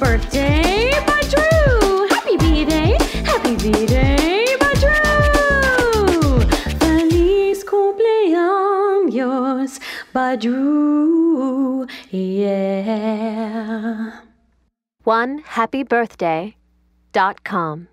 birthday, by Drew! Happy B-Day, happy B-Day, my Drew! Feliz cumpleaños, by Drew, yeah. One happy birthday dot com.